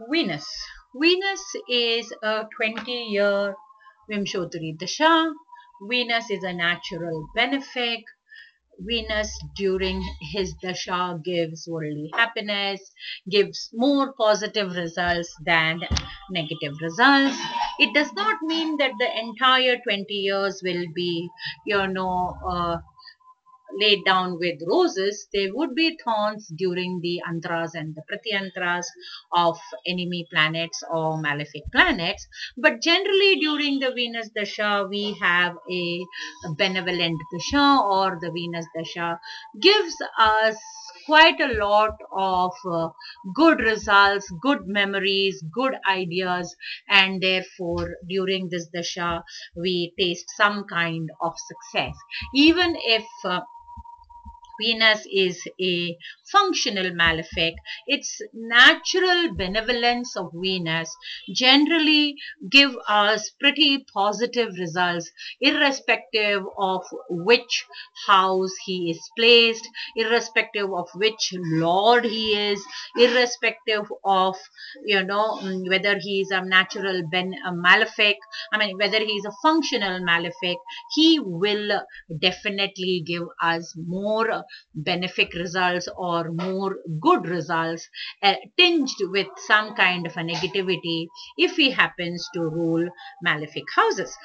Venus. Venus is a 20 year Vimshottari Dasha. Venus is a natural benefic. Venus during his dasha gives worldly happiness, gives more positive results than negative results. It does not mean that the entire 20 years will be, you know, uh, laid down with roses, there would be thorns during the antras and the pratyantras of enemy planets or malefic planets. But generally during the Venus Dasha, we have a benevolent Dasha or the Venus Dasha gives us quite a lot of uh, good results, good memories, good ideas, and therefore during this dasha we taste some kind of success. Even if uh, Venus is a functional malefic. Its natural benevolence of Venus generally give us pretty positive results irrespective of which house he is placed, irrespective of which lord he is, irrespective of, you know, mm, whether he is a natural ben a malefic, I mean, whether he is a functional malefic, he will definitely give us more benefic results or more good results uh, tinged with some kind of a negativity if he happens to rule malefic houses.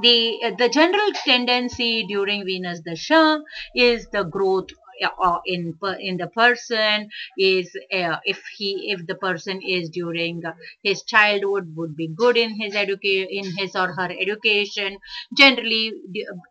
The the general tendency during venus dasha is the growth uh, in in the person is uh, if he if the person is during his childhood would be good in his education in his or her education. Generally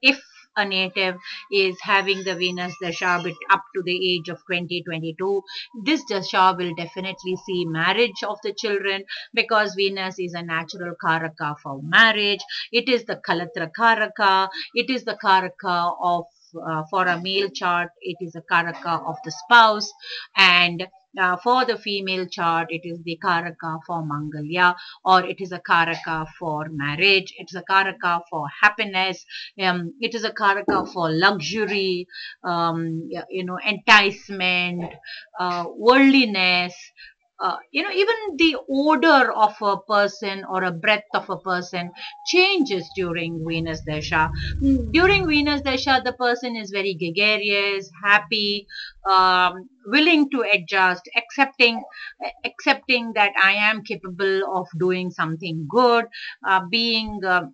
if a native is having the Venus Dasha up to the age of 2022, this Dasha will definitely see marriage of the children because Venus is a natural Karaka for marriage. It is the Kalatra Karaka. It is the Karaka of uh, for a male chart, it is a Karaka of the spouse and uh, for the female chart, it is the Karaka for Mangalya or it is a Karaka for marriage. It is a Karaka for happiness. Um, it is a Karaka for luxury, um, you know, enticement, uh, worldliness, uh, you know, even the odor of a person or a breath of a person changes during Venus Dasha. During Venus Dasha, the person is very gregarious, happy, um, willing to adjust, accepting, accepting that I am capable of doing something good, uh, being uh,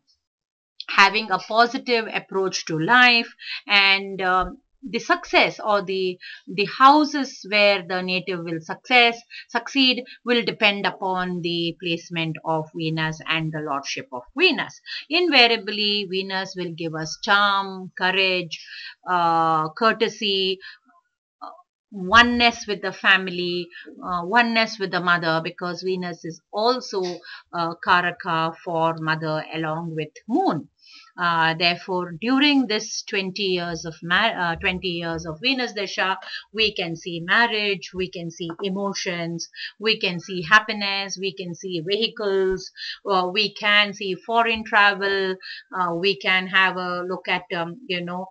having a positive approach to life and um, the success or the the houses where the native will success succeed will depend upon the placement of Venus and the lordship of Venus. Invariably, Venus will give us charm, courage, uh, courtesy, uh, oneness with the family, uh, oneness with the mother because Venus is also uh, Karaka for mother along with moon. Uh, therefore, during this 20 years of uh, 20 years of Venus Dasha, we can see marriage, we can see emotions, we can see happiness, we can see vehicles, uh, we can see foreign travel, uh, we can have a look at um, you know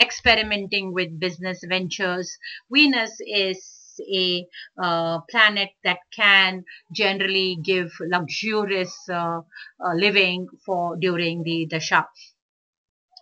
experimenting with business ventures. Venus is a uh, planet that can generally give luxurious uh, uh, living for during the dasha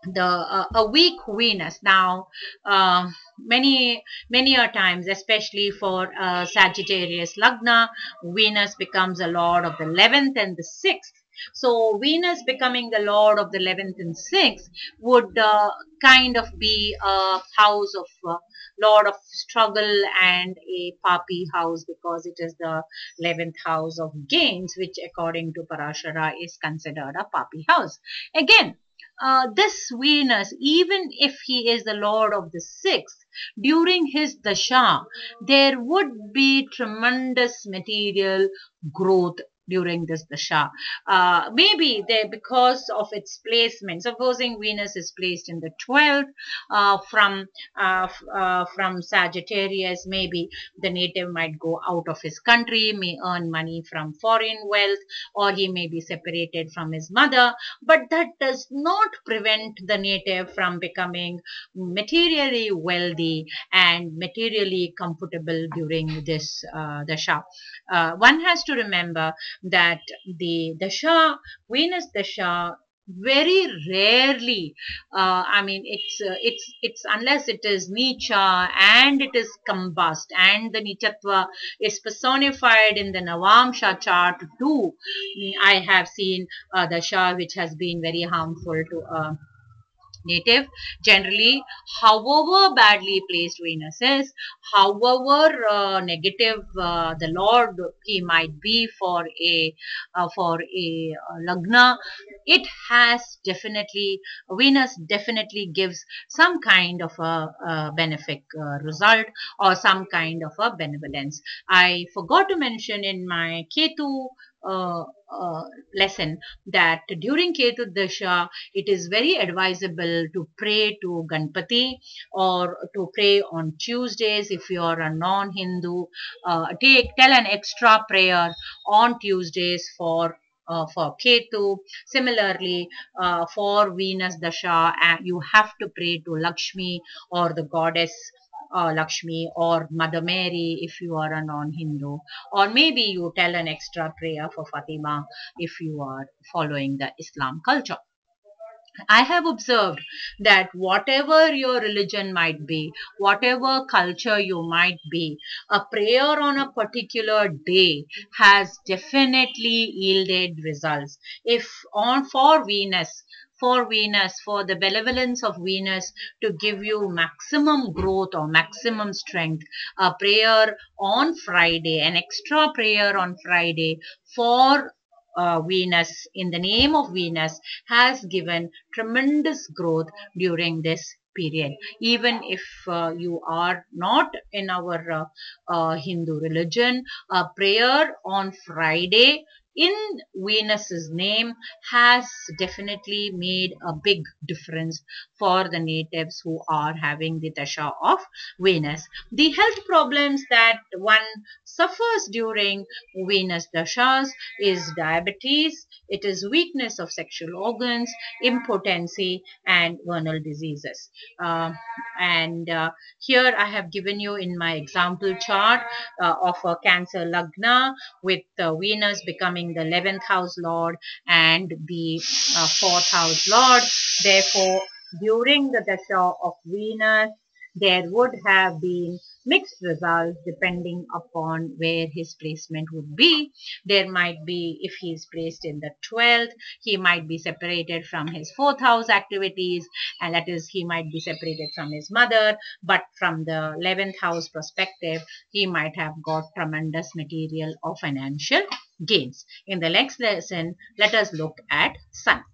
the uh, a weak Venus. Now, uh, many many a times, especially for uh, Sagittarius Lagna, Venus becomes a lord of the 11th and the 6th. So Venus becoming the lord of the 11th and 6th would uh, kind of be a house of uh, lord of struggle and a papi house because it is the 11th house of gains which according to Parashara is considered a papi house. Again, uh, this Venus, even if he is the lord of the sixth, during his dasha, there would be tremendous material growth during this dasha. Uh, maybe they because of its placement. Supposing Venus is placed in the 12th uh, from uh, uh, from Sagittarius, maybe the native might go out of his country, may earn money from foreign wealth, or he may be separated from his mother. But that does not prevent the native from becoming materially wealthy and materially comfortable during this uh, dasha. Uh, one has to remember that the dasha, Venus dasha very rarely uh, i mean it's uh, it's it's unless it is nicha and it is combust and the nichatva is personified in the navamsha chart too. I have seen uh, the sha which has been very harmful to uh, native. Generally however badly placed venus is however uh, negative uh, the lord he might be for a uh, for a uh, lagna it has definitely venus definitely gives some kind of a, a benefic uh, result or some kind of a benevolence. I forgot to mention in my ketu lesson that during Ketu Dasha, it is very advisable to pray to Ganpati or to pray on Tuesdays if you are a non-Hindu. Uh, take tell an extra prayer on Tuesdays for uh, for Ketu. Similarly, uh, for Venus Dasha, uh, you have to pray to Lakshmi or the goddess uh, Lakshmi or Mother Mary if you are a non-Hindu or maybe you tell an extra prayer for Fatima if you are following the Islam culture. I have observed that whatever your religion might be, whatever culture you might be, a prayer on a particular day has definitely yielded results. If on for Venus, for Venus, for the benevolence of Venus to give you maximum growth or maximum strength. A prayer on Friday, an extra prayer on Friday for uh, Venus, in the name of Venus, has given tremendous growth during this period. Even if uh, you are not in our uh, uh Hindu religion, a prayer on Friday in Venus's name has definitely made a big difference for the natives who are having the Dasha of Venus. The health problems that one suffers during Venus Dashas is diabetes, it is weakness of sexual organs, impotency and vernal diseases. Uh, and uh, here I have given you in my example chart uh, of a Cancer Lagna with Venus becoming the 11th house lord and the 4th uh, house lord. Therefore, during the Dasha of Venus, there would have been mixed results depending upon where his placement would be. There might be, if he is placed in the 12th, he might be separated from his 4th house activities and that is he might be separated from his mother but from the 11th house perspective, he might have got tremendous material or financial gains. In the next lesson, let us look at sun.